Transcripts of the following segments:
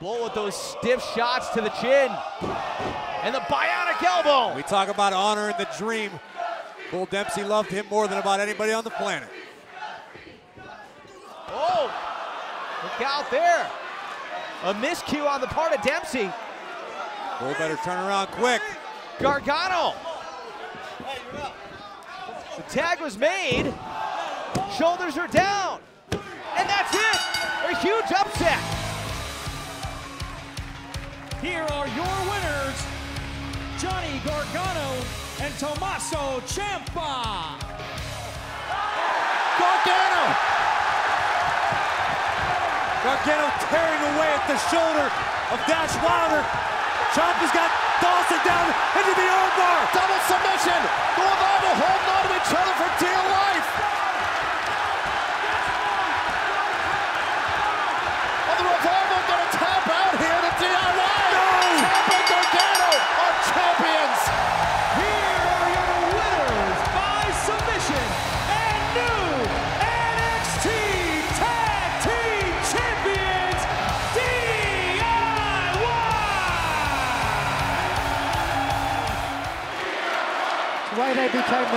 Bull with those stiff shots to the chin. And the bionic elbow. We talk about honor and the dream. Bull Dempsey loved him more than about anybody on the planet. Oh, look out there. A miscue on the part of Dempsey. Bull better turn around quick. Gargano. The tag was made. Shoulders are down. And that's it. A huge upset. Here are your winners, Johnny Gargano and Tommaso Ciampa. Gargano! Gargano tearing away at the shoulder of Dash Wilder. Ciampa's got Dawson down into the armbar.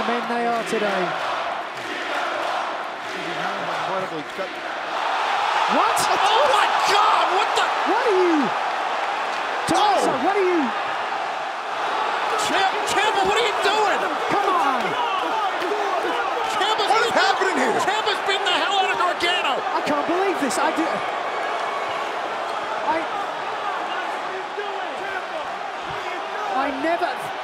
The men they are today. What? Oh my God! What the? What are you? Tommaso, oh! what are you? Champ, Ciampa, what are you doing? Come on! Ciampa's what is happening here? Ciampa's beating the hell out of Gargano. I can't believe this. I do. I. I never.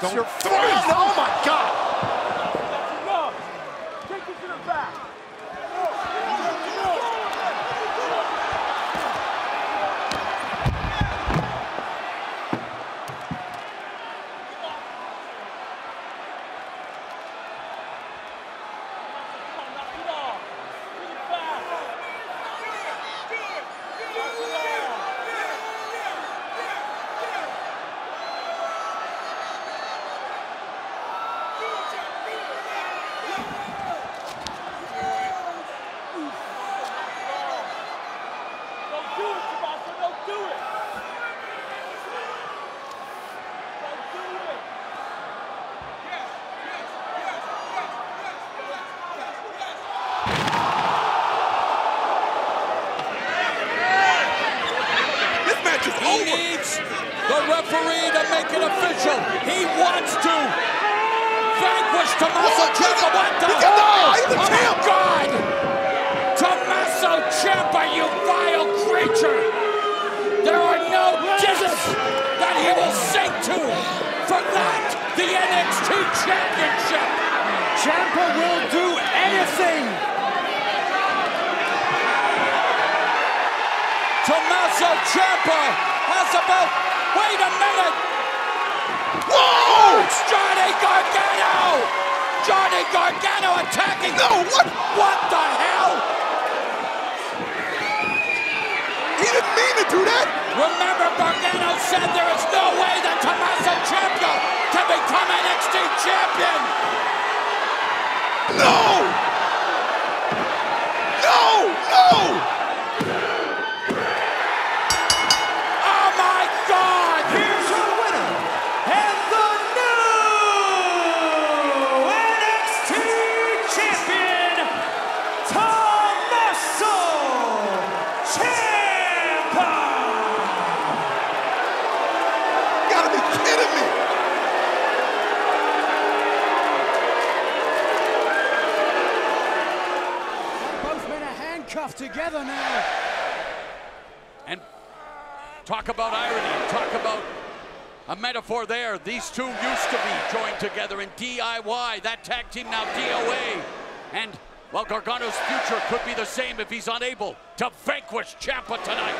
That's your throne. Oh my God! This match is He needs the referee to make it official. He wants to vanquish Tommaso Ciampa. What the He got the hell? eye of the oh champ. my God! Tommaso Ciampa, you vile creature! There are no discs that he will sink to. For that, the NXT Championship. Ciampa will do anything. Tommaso Ciampa has about. Wait a minute! Whoa! It's Johnny Gargano! Johnny Gargano attacking! No, what? What the hell? He didn't mean to do that. Remember, Gargano said there is no way that Tommaso Ciampa can become an NXT champion! No! No! No! together now. And talk about irony, talk about a metaphor there. These two used to be joined together in DIY. That tag team now DOA. And, well, Gargano's future could be the same if he's unable to vanquish Ciampa tonight.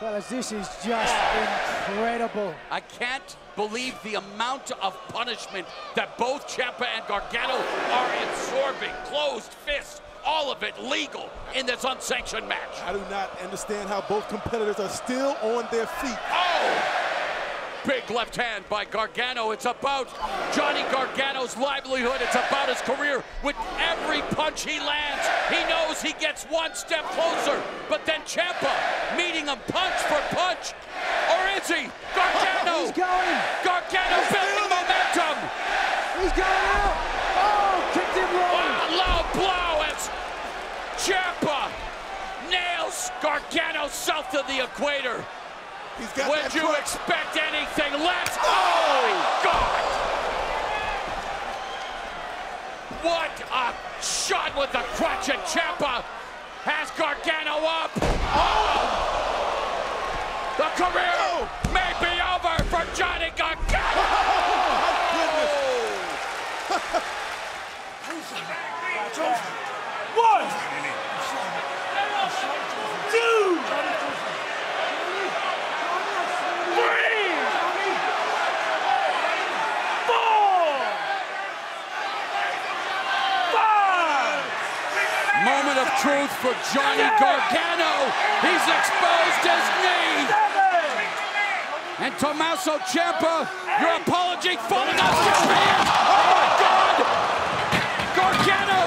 Fellas, this is just oh incredible. I can't believe the amount of punishment that both Ciampa and Gargano are absorbing. Closed fists, all of it legal in this unsanctioned match. I do not understand how both competitors are still on their feet. Oh! Big left hand by Gargano. It's about Johnny Gargano's livelihood. It's about his career. With every punch he lands, he knows he gets one step closer. But then Ciampa meeting him punch for punch. Or is he? Gargano! He's going. Gargano building momentum! He's going out. Oh, kicked him wrong. Wow, low blow as Ciampa nails Gargano south of the equator. He's got Would you crutch. expect anything less? Oh! oh my God! What a shot with the crutch and Ciampa has Gargano up. Oh! The career may be over for Johnny Gargano. Oh, One, two, three, four, five. Moment of truth for Johnny Gargano. He's exposed his knee. And Tommaso Ciampa, your apology falling off your hands. Oh my God! Gargano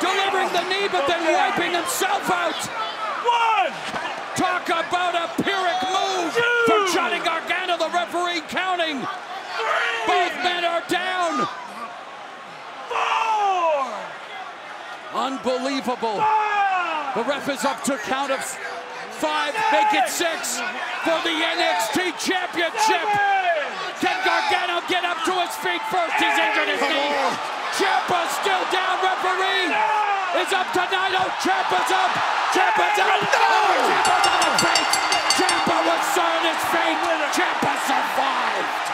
delivering the knee, but then wiping himself out. One, Talk about a Pyrrhic move from Johnny Gargano, the referee counting. Both men are down. four, Unbelievable. five. The ref is up to count of five, make it six for the NXT Championship. Can Gargano get up to his feet first? He's injured his knee. Ciampa's still down. Referee is up tonight. Oh, Ciampa's up. Ciampa's up. Oh, Ciampa's on his feet. Ciampa was on his feet. Ciampa survived.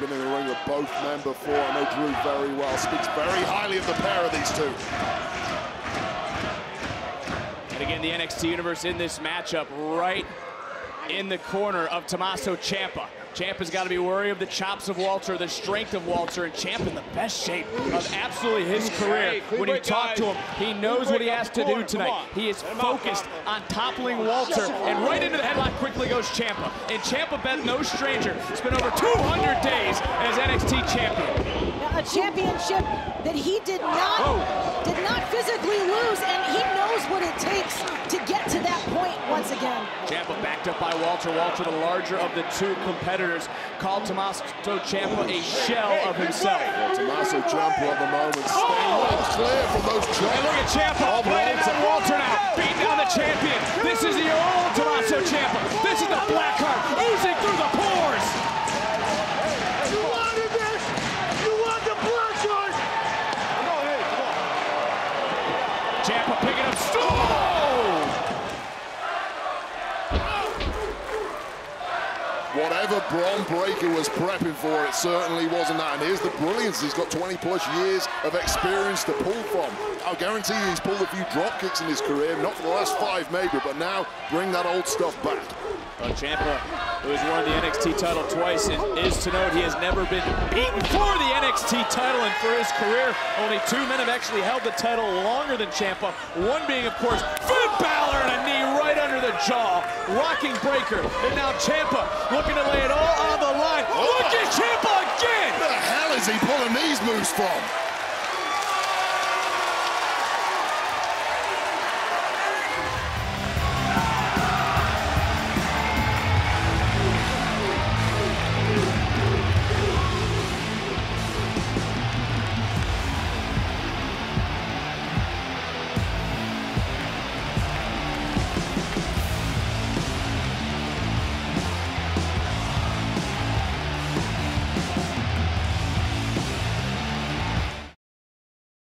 Been in the ring with before. I know Drew very well. Speaks very highly of the pair of these two. And again, the NXT Universe in this matchup right in the corner of Tommaso Ciampa. Ciampa's got to be worried of the chops of Walter, the strength of Walter, and Ciampa in the best shape of absolutely his career. When you talk to him, he knows what he has to do tonight. He is focused on toppling Walter, and right into the headlock quickly goes Ciampa. And Ciampa bet no stranger. Spent over 200 days as NXT champion. a championship that he did not did not physically lose, and he knows what it takes to get to that point once again. Ciampa backed up by Walter. Walter, the larger of the two competitors, called Tommaso Ciampa a shell of himself. Tommaso Ciampa at the moment oh! staying well clear from those And chops. look at Ciampa of laying on Walter now, beating down the champion. This is the old Tommaso Ciampa. This is the Blackheart oozing through the pores. You wanted this. You want the blood source. Ciampa picking up. Oh! Whatever Bron Breakker was prepping for, it certainly wasn't that. And here's the brilliance. He's got 20 plus years of experience to pull from. I'll guarantee you he's pulled a few drop kicks in his career, not for the last five maybe, but now bring that old stuff back. Uh, well, Ciampa, who has won the NXT title twice, and is to note he has never been beaten for the NXT title, and for his career, only two men have actually held the title longer than Ciampa. One being, of course, Finn Balor, and a knee right under the jaw, rocking Breakker. And now Ciampa looking to lay it all on the line. Look at Ciampa again! Where the hell is he pulling these moves from?